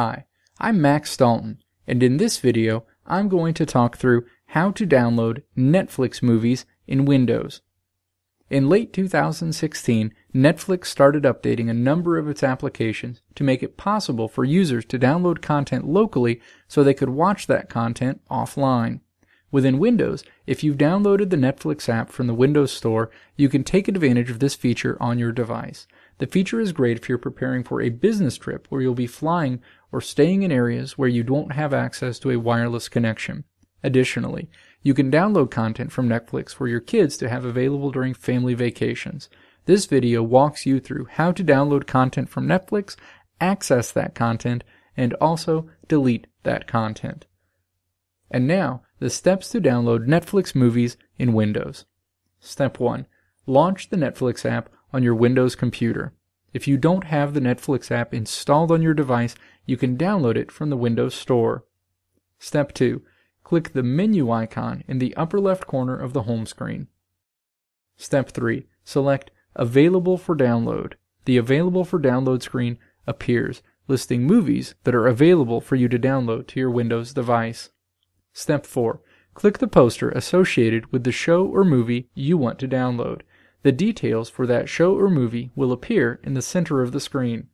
Hi, I'm Max Dalton, and in this video, I'm going to talk through how to download Netflix movies in Windows. In late 2016, Netflix started updating a number of its applications to make it possible for users to download content locally so they could watch that content offline. Within Windows, if you've downloaded the Netflix app from the Windows Store, you can take advantage of this feature on your device. The feature is great if you're preparing for a business trip where you'll be flying or staying in areas where you don't have access to a wireless connection. Additionally, you can download content from Netflix for your kids to have available during family vacations. This video walks you through how to download content from Netflix, access that content, and also delete that content. And now, the steps to download Netflix movies in Windows. Step 1. Launch the Netflix app on your Windows computer. If you don't have the Netflix app installed on your device, you can download it from the Windows Store. Step 2. Click the menu icon in the upper left corner of the home screen. Step 3. Select Available for Download. The Available for Download screen appears, listing movies that are available for you to download to your Windows device. Step 4. Click the poster associated with the show or movie you want to download. The details for that show or movie will appear in the center of the screen.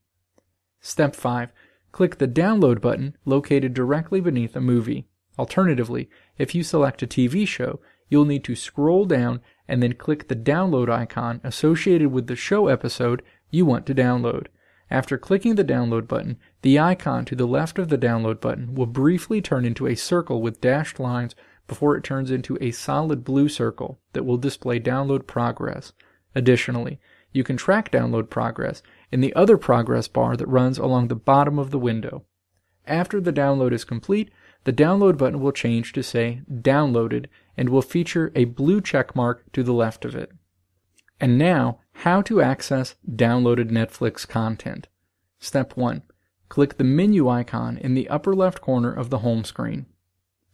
Step 5. Click the Download button located directly beneath a movie. Alternatively, if you select a TV show, you'll need to scroll down and then click the download icon associated with the show episode you want to download. After clicking the download button, the icon to the left of the download button will briefly turn into a circle with dashed lines before it turns into a solid blue circle that will display download progress. Additionally, you can track download progress in the other progress bar that runs along the bottom of the window. After the download is complete, the download button will change to say downloaded and will feature a blue check mark to the left of it. And now, how to access downloaded Netflix content. Step 1. Click the menu icon in the upper left corner of the home screen.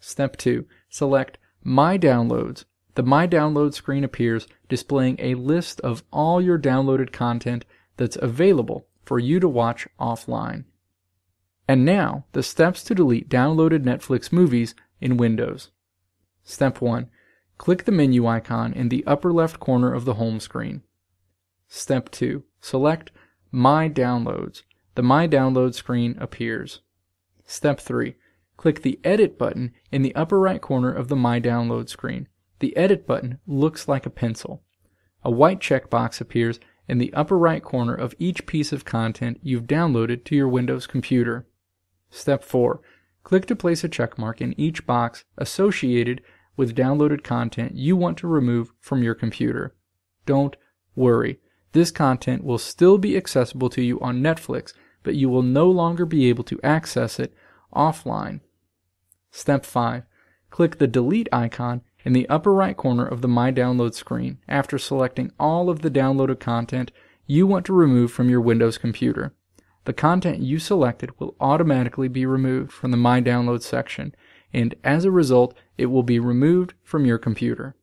Step 2. Select My Downloads. The My Downloads screen appears, displaying a list of all your downloaded content that's available for you to watch offline. And now, the steps to delete downloaded Netflix movies in Windows. Step 1. Click the menu icon in the upper left corner of the home screen. Step 2. Select My Downloads. The My Downloads screen appears. Step 3. Click the Edit button in the upper right corner of the My Download screen. The Edit button looks like a pencil. A white checkbox appears in the upper right corner of each piece of content you've downloaded to your Windows computer. Step 4. Click to place a checkmark in each box associated with downloaded content you want to remove from your computer. Don't worry, this content will still be accessible to you on Netflix, but you will no longer be able to access it offline. Step 5. Click the delete icon in the upper right corner of the My Download screen after selecting all of the downloaded content you want to remove from your Windows computer the content you selected will automatically be removed from the My Download section, and as a result, it will be removed from your computer.